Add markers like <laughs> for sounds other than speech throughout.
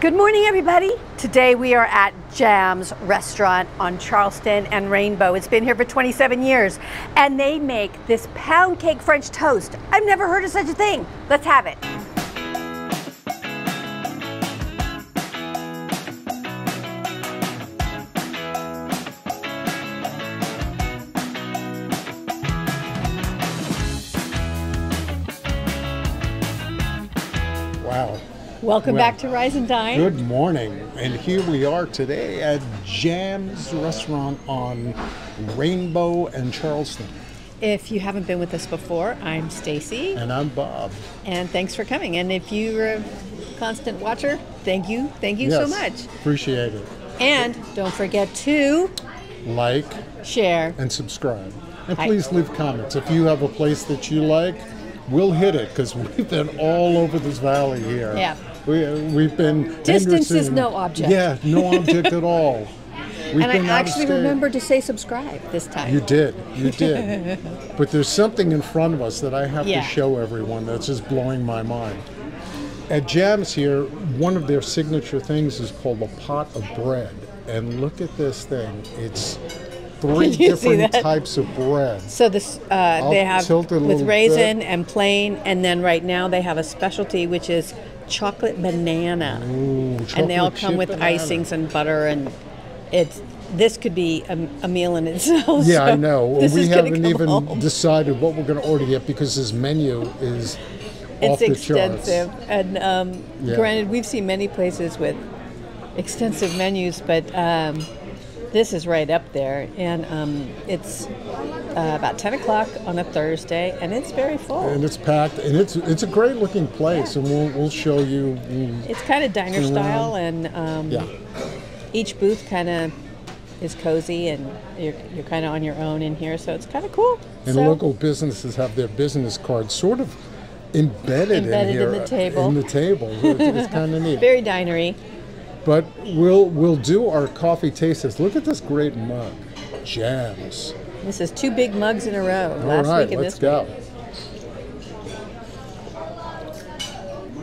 Good morning, everybody. Today we are at Jamm's restaurant on Charleston and Rainbow. It's been here for 27 years, and they make this pound cake French toast. I've never heard of such a thing. Let's have it. Wow. Welcome Well, back to Rise and Dine. Good morning. And here we are today at Jamm's Restaurant on Rainbow and Charleston. If you haven't been with us before, I'm Stacey, And I'm Bob. and thanks for coming. And if you're a constant watcher, thank you, thank you so much. Appreciate it. And don't forget to Like share. and subscribe. And I- please leave comments. If you have a place that you like, we'll hit it because <laughs> we've been all over this valley here. Yeah. We, we've been. Distance is no object. Yeah, no object at all. <laughs> We've And I been out of actually remembered to say subscribe this time. You did, you <laughs> did. but there's something in front of us that I have Yeah. to show everyone that's just blowing my mind. At Jamms here, one of their signature things is called a pot of bread. And look at this thing. It's three Can you see different types of bread. So this, uh, they have with raisin bit. and plain, and then right now they have a specialty which is chocolate banana, Ooh, and they all come with banana. icings and butter, and it's this could be a, a meal in itself. Yeah, I know. <laughs> We haven't even home. decided what we're going to order yet because this menu is It's off the charts. extensive, and um, Yeah. granted, we've seen many places with extensive menus, but um, this is right up there, and um, it's uh, about 10 o'clock on a Thursday, and it's very full. And it's packed, and it's it's a great looking place, and we'll we'll show you. It's kind of diner Around. style, and um, Yeah. each booth kind of is cozy, and you're, you're kind of on your own in here, so it's kind of cool. And so, local businesses have their business cards sort of embedded, Embedded in in the table. In the table, it's, it's kind of <laughs> neat. very dinery. But we'll we'll do our coffee taste test. Look at this great mug, jams. This is two big mugs in a row. All Last right, week and let's this go.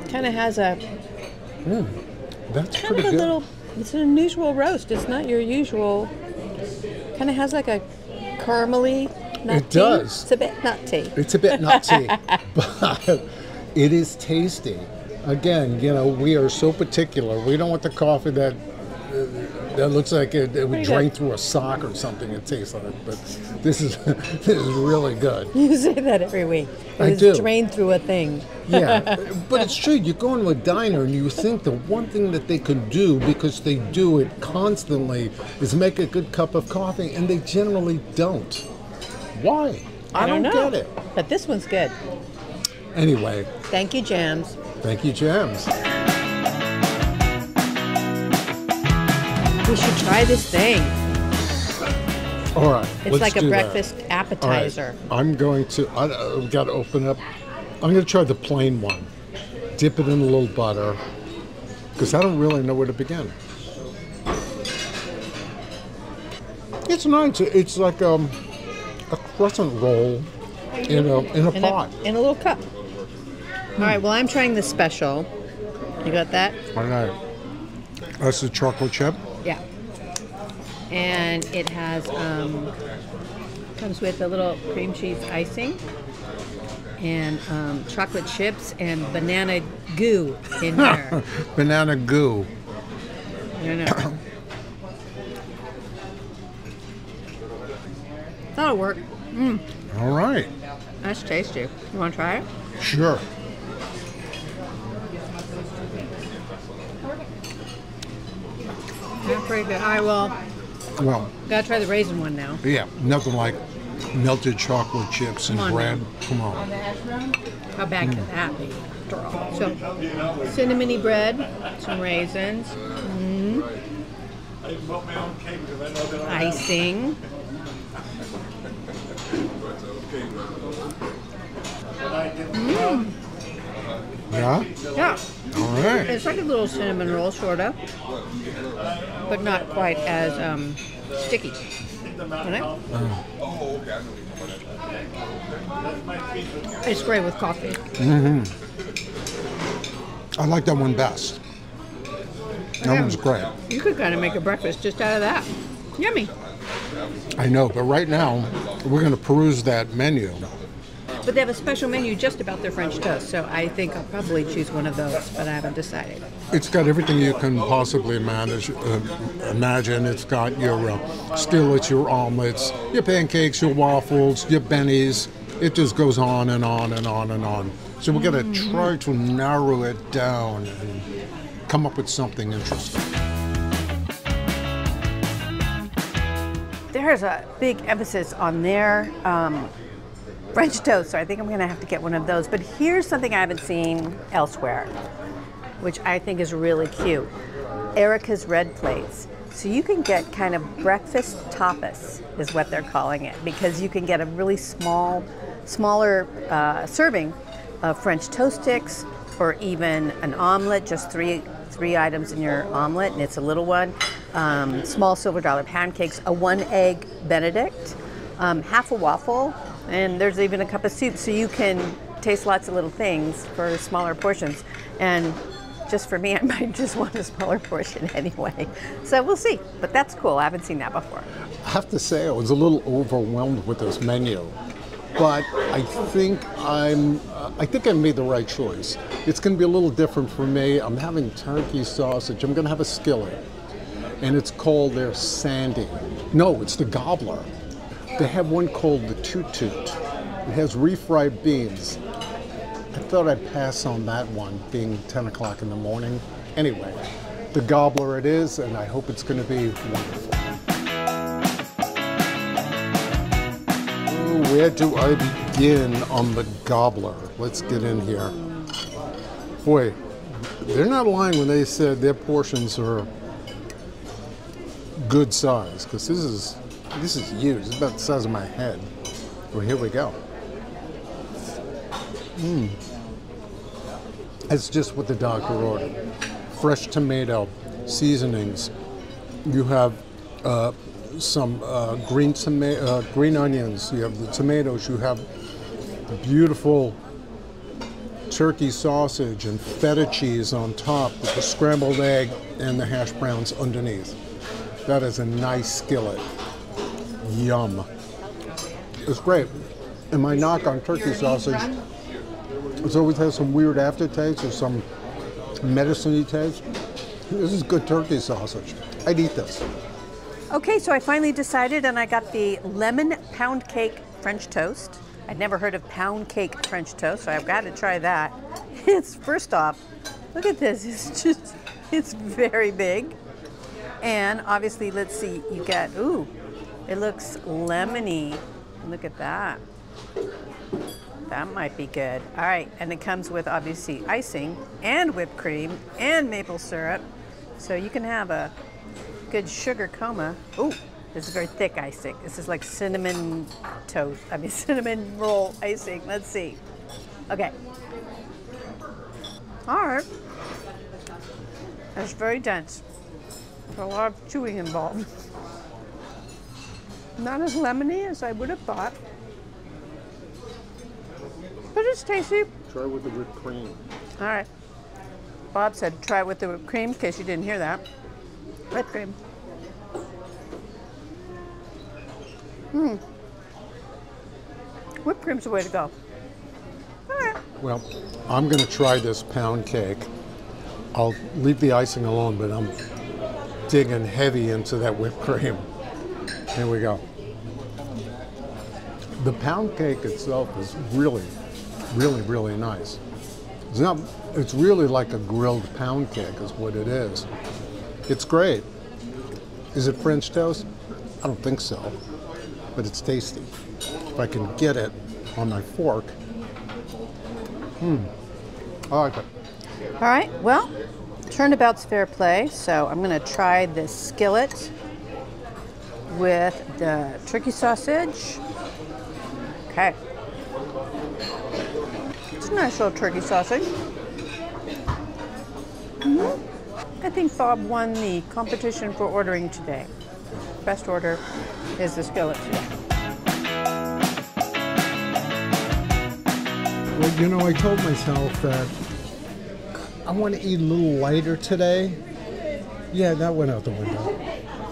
Kind of has a That's kind pretty of a good. little. It's an unusual roast. It's not your usual. Kind of has like a caramely. Nutty. It does. It's a bit nutty. It's a bit nutty, <laughs> <laughs> but it is tasty. Again, you know, we are so particular. We don't want the coffee that that looks like it, it would drain through a sock or something. It tastes like, but this is <laughs> this is really good. You say that every week. It I do. drained through a thing. Yeah, <laughs> but it's true. You go into a diner and you think the one thing that they could do because they do it constantly is make a good cup of coffee, and they generally don't. Why? I, don't, know. get it. But this one's good. Anyway, Thank you, Jamms. thank you, Jamms. We should try this thing. All right, It's like a that. breakfast right, appetizer. I'm going to. I, I've got to open up. I'm going to try the plain one. Dip it in a little butter, because I don't really know where to begin. It's nice. It's like um, a crescent roll in a in a in pot. a, in a little cup. All right, well, I'm trying the special. You got that? All right. That's the chocolate chip. And it has, um, comes with a little cream cheese icing and um, chocolate chips and banana goo in <laughs> here. Banana goo. I know. That'll work. All right. That's tasty. You want to try it? Sure. Pretty good. All right, well, Well, gotta try the raisin one now. yeah, nothing like melted chocolate chips and on bread. now. Come on. How bad can that be? After all. So, cinnamony bread, some raisins, mm, icing, Yeah. yeah. All right. It's like a little cinnamon roll, sort of, but not quite as um, sticky. Isn't? It's great with coffee. I like that one best. That one's great. You could kind of make a breakfast just out of that. Yummy. I know, but right now we're going to peruse that menu. But they have a special menu just about their French toast, so I think I'll probably choose one of those, but I haven't decided. It's got everything you can possibly manage, uh, imagine. It's got your uh, skillets, your omelets, your pancakes, your waffles, your bennies. It just goes on and on and on and on. So we're going to try to narrow it down and come up with something interesting. There's a big emphasis on their um, French toast, so I think I'm going to have to get one of those. But here's something I haven't seen elsewhere, which I think is really cute Erica's Red Plates. So you can get kind of breakfast tapas, is what they're calling it, because you can get a really small, smaller uh, serving of French toast sticks or even an omelet, just three three items in your omelet, and it's a little one. Um, small silver dollar pancakes, a one egg Benedict, um, half a waffle, and there's even a cup of soup, so you can taste lots of little things for smaller portions. And just for me, <laughs> I might just want a smaller portion <laughs> anyway. So we'll see. But that's cool. I haven't seen that before. I have to say, I was a little overwhelmed with this menu, but I think I'm. Uh, I think I made the right choice. It's going to be a little different for me. I'm having turkey sausage. I'm going to have a skillet, and it's called their Sandy. No, it's the Gobbler. They have one called the Toot Toot. It has refried beans. I thought I'd pass on that one, being 10 o'clock in the morning. Anyway, the Gobbler it is, and I hope it's going to be wonderful. Where do I begin on the Gobbler? Let's get in here. Boy, they're not lying when they said their portions are good size, because this is this is huge. It's about the size of my head. Well, here we go. Mmm. It's just what the doctor ordered. Fresh tomato, seasonings. You have uh, some uh, green toma- uh, green onions. You have the tomatoes. You have beautiful turkey sausage and feta cheese on top with the scrambled egg and the hash browns underneath. That is a nice skillet. Yum. It's great. And my knock on turkey sausage, it's always has some weird aftertaste or some medicine taste. This is good turkey sausage. I'd eat this. Okay, so I finally decided and I got the lemon pound cake French toast. I'd never heard of pound cake French toast, so I've got to try that. <laughs> It's first off, look at this. <laughs> It's just, it's very big. And obviously, let's see, you get, ooh, it looks lemony. Look at that. That might be good. All right, and it comes with obviously icing and whipped cream and maple syrup. So you can have a good sugar coma. Ooh, this is very thick icing. This is like cinnamon toast, I mean <laughs> cinnamon roll icing. Let's see. Okay. All right. That's very dense. There's a lot of chewing involved. <laughs> Not as lemony as I would have thought. But it's tasty. Try with the whipped cream. All right. Bob said try it with the whipped cream in case you didn't hear that. Whipped cream. Hmm. Whipped cream's the way to go. All right. Well, I'm going to try this pound cake. I'll leave the icing alone, but I'm digging heavy into that whipped cream. Here we go. The pound cake itself is really, really, really nice. It's not. It's really like a grilled pound cake, is what it is. It's great. Is it French toast? I don't think so, but it's tasty. If I can get it on my fork, hmm, I like it. All right. Well, turnabout's fair play. So I'm to try this skillet with the turkey sausage. Okay. It's a nice little turkey sausage. Mhm. I think Bob won the competition for ordering today. Best order is the skillet. Well, you know, I told myself that I want to eat a little lighter today, Yeah, that went out the window.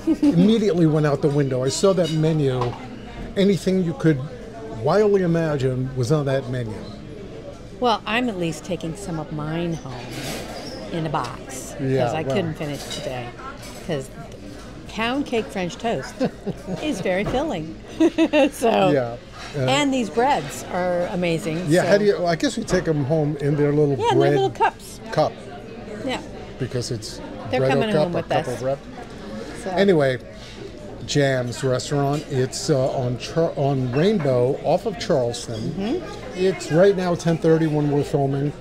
Immediately went out the window. I saw that menu. Anything you could wildly imagine was on that menu. Well, I'm at least taking some of mine home in a box because Yeah, I well. couldn't finish today. Because pound cake French toast is very filling. <laughs> so Yeah. Uh, and these breads are amazing. yeah, so- how do you? I guess we take them home in their little Yeah, and bread they're little cups. cup Yeah. because it's They're coming cup home with cup us. So. Anyway, Jamm's restaurant. It's uh, on Char- on Rainbow off of Charleston. Mm-hmm. It's right now 10:30 when we're filming.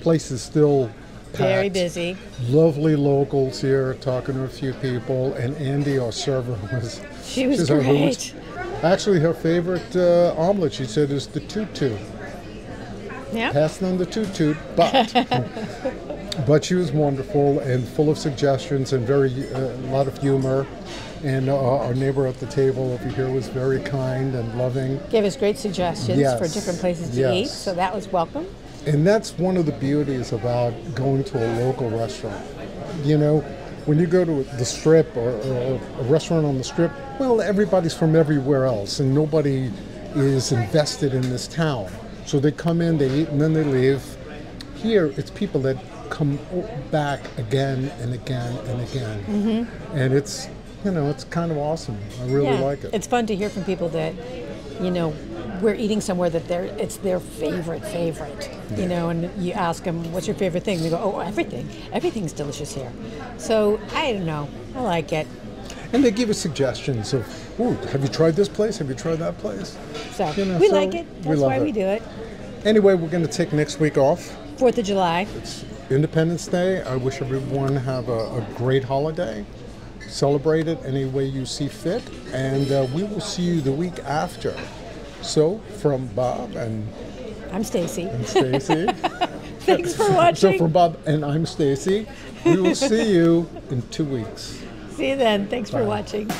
Place is still very busy. Lovely locals here, talking to a few people, and Andy, our server, <laughs> was She was great. Actually, her favorite uh, omelet, she said, is the tutu. Yeah. Passing on the tutu, but <laughs> but she was wonderful and full of suggestions and very uh, a lot of humor. And uh, our neighbor at the table over here was very kind and loving. Gave us great suggestions for different places to Yes. eat, so that was welcome. And that's one of the beauties about going to a local restaurant. You know, when you go to the strip or, or a restaurant on the strip, well, everybody's from everywhere else and nobody is invested in this town. So they come in, they eat, and then they leave. Here, it's people that come back again and again and again. Mm-hmm. And it's, you know, it's kind of awesome. I really yeah. like it. It's fun to hear from people that, you know, we're eating somewhere that they're it's their favorite favorite. You know, and you ask them, "What's your favorite thing?" They go, "Oh, everything. Everything's delicious here." So I don't know. I like it. And they give us suggestions of, ooh, have you tried this place? Have you tried that place? So You know, we so like it. That's love why it. we do it. Anyway, we're going to take next week off. Fourth of July. It's Independence Day. I wish everyone have a, a great holiday. Celebrate it any way you see fit, and uh, we will see you the week after. So, from Bob and I'm Stacey. Stacey. <laughs> Thanks for watching. so, from Bob and I'm Stacey. We will see you in two weeks. See you then. Thanks for watching.